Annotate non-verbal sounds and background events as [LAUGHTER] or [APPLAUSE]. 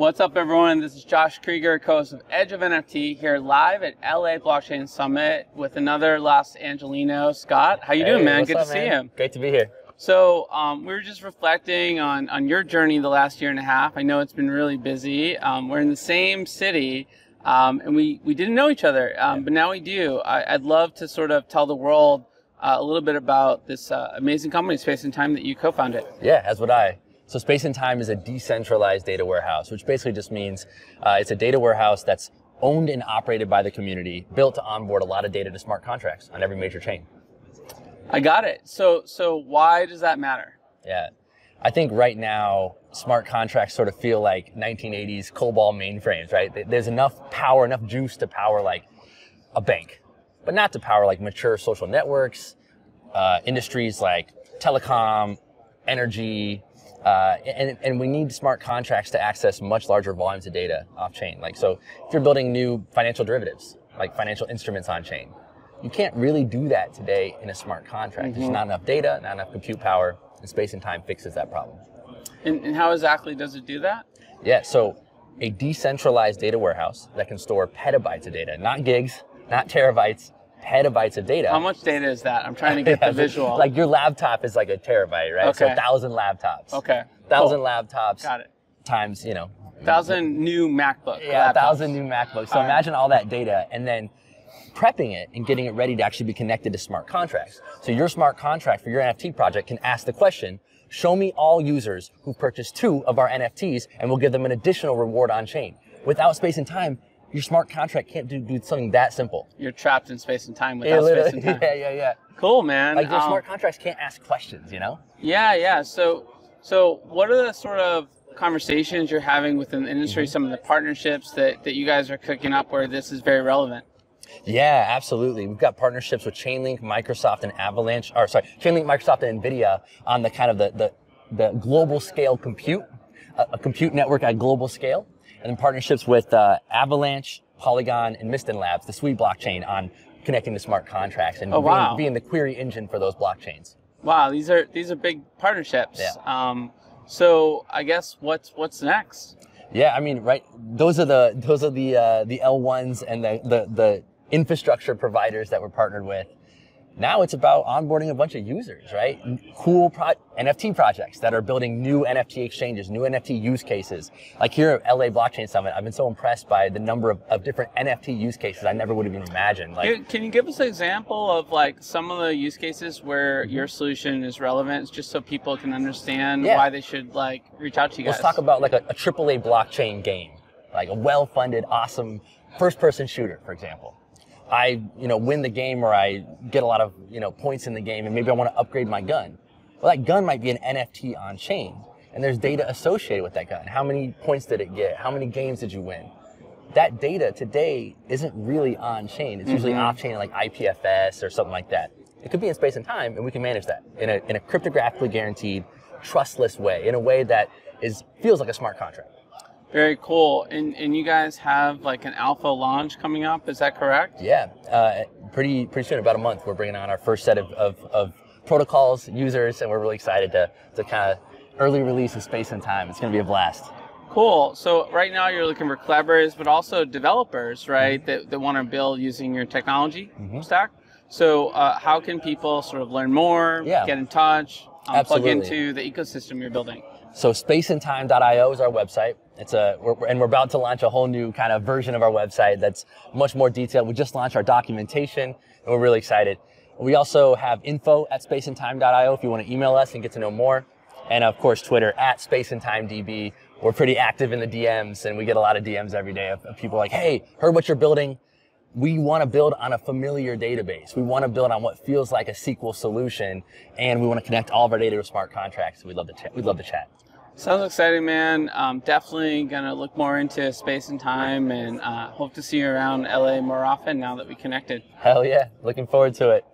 What's up, everyone? This is Josh Kriger, co-host of Edge of NFT, here live at LA Blockchain Summit with another Los Angelino. Scott, how you Hey, doing, man? Good up, to see man? you. Great to be here. So um, we were just reflecting on on your journey the last year and a half. I know it's been really busy. Um, we're in the same city, um, and we we didn't know each other, um, but now we do. I, I'd love to sort of tell the world uh, a little bit about this uh, amazing company, Space and Time, that you co-founded. Yeah, as would I. So Space and Time is a decentralized data warehouse, which basically just means uh, it's a data warehouse that's owned and operated by the community, built to onboard a lot of data to smart contracts on every major chain. I got it. So so why does that matter? Yeah. I think right now, smart contracts sort of feel like 1980s COBOL mainframes, right? There's enough power, enough juice to power like a bank, but not to power like mature social networks, uh, industries like telecom, energy, uh, and, and we need smart contracts to access much larger volumes of data off chain. Like, so if you're building new financial derivatives, like financial instruments on chain, you can't really do that today in a smart contract. There's not enough data, not enough compute power, and space and time fixes that problem. And, and how exactly does it do that? Yeah, so a decentralized data warehouse that can store petabytes of data, not gigs, not terabytes, petabytes of data. How much data is that? I'm trying to get [LAUGHS] the visual. Like your laptop is like a terabyte, right? Okay. So a thousand laptops. okay, Thousand cool. laptops Got it. times, you know, Thousand new MacBook. yeah, thousand new MacBooks. So All right. imagine all that data and then prepping it and getting it ready to actually be connected to smart contracts. So your smart contract for your NFT project can ask the question, show me all users who purchased two of our NFTs and we'll give them an additional reward on chain. Without space and time, your smart contract can't do, do something that simple. You're trapped in space and time Yeah, without space and [LAUGHS] time. yeah, yeah, yeah. Cool, man. Like your Um, smart contracts can't ask questions, you know? Yeah, yeah. So, so what are the sort of conversations you're having within the industry? Mm-hmm. Some of the partnerships that that you guys are cooking up where this is very relevant. Yeah, absolutely. We've got partnerships with Chainlink, Microsoft, and Avalanche, or sorry, Chainlink, Microsoft, and NVIDIA on the kind of the, the, the global scale compute, a, a compute network at global scale. And then partnerships with uh, Avalanche, Polygon, and Mysten Labs, the Sui blockchain on connecting to smart contracts and Oh, being, wow. being the query engine for those blockchains. Wow, these are these are big partnerships. Yeah. Um, so I guess what's what's next? Yeah, I mean, right. Those are the those are the uh, the L1s and the, the the infrastructure providers that we're partnered with. Now it's about onboarding a bunch of users, right? Cool pro- NFT projects that are building new NFT exchanges, new NFT use cases. Like here at LA Blockchain Summit, I've been so impressed by the number of, of different NFT use cases I never would have even imagined. Like, Can- you give us an example of like some of the use cases where mm-hmm. your solution is relevant, just so people can understand Yeah. why they should like reach out to you guys? let's talk about like a, a AAA blockchain game, like a well-funded, awesome first-person shooter, for example. I, you know, win the game or I get a lot of, you know, points in the game and maybe I want to upgrade my gun. Well, that gun might be an NFT on chain and there's data associated with that gun. How many points did it get? How many games did you win? That data today isn't really on chain. It's usually mm-hmm. off chain like IPFS or something like that. It could be in space and time and we can manage that in a, in a cryptographically guaranteed, trustless way, in a way that is, feels like a smart contract. Very cool. And and you guys have like an alpha launch coming up. Is that correct? Yeah, uh, pretty pretty soon, about a month, we're bringing on our first set of, of, of protocols, users, and we're really excited to, to kind of early release of space and time. It's going to be a blast. Cool. So right now you're looking for collaborators, but also developers, Mm-hmm. right? That, that want to build using your technology stack. So uh, how can people sort of learn more, Yeah. get in touch, um, plug into the ecosystem you're building? So spaceandtime.io is our website. It's a we're, and we're about to launch a whole new kind of version of our website that's much more detailed. We just launched our documentation, and we're really excited. We also have info at spaceandtime.io if you want to email us and get to know more. And of course, Twitter at spaceandtimedb. We're pretty active in the DMs, and we get a lot of DMs every day of, of people like, "Hey, heard what you're building. We want to build on a familiar database. We want to build on what feels like a SQL solution, and we want to connect all of our data to smart contracts. We'd love to chat. We'd love to chat." Sounds exciting, man. Um, definitely gonna look more into space and time, and uh, hope to see you around LA more often now that we connected. Hell yeah. Looking forward to it.